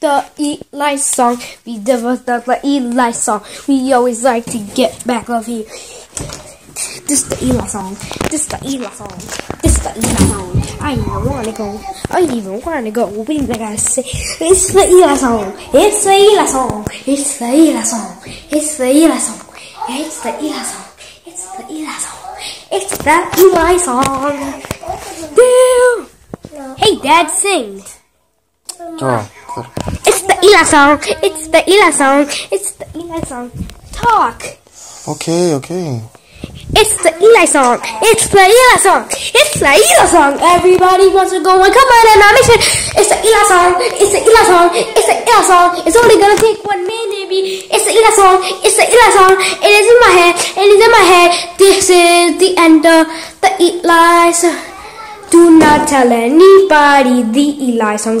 the Ely song. We never developed the Ely song. We always like to get back of you. This the Ely song. This the Ely song. This the Ely song. I even wanna go. I even wanna go. We like I say, it's the Ely song. It's the Ely song. It's the Ely song. It's the Ely song. It's the Ely song. It's the Ely song. It's the Ely song. Damn. Hey, Dad, sing. 좋아. It's the Ela song. It's the Ela song. It's the Ely song. Talk. Okay, okay. It's the Ely song. It's the Ely song. It's the Ely song. Everybody wants to go and come on an mission. It's the Ely song. It's the Ely song. It's the Ely song. It's only gonna take one minute, baby. It's the Ely song. It's the Ely song. It is in my head. It is in my head. This is the end of the Ely song. Do not tell anybody the Ely song.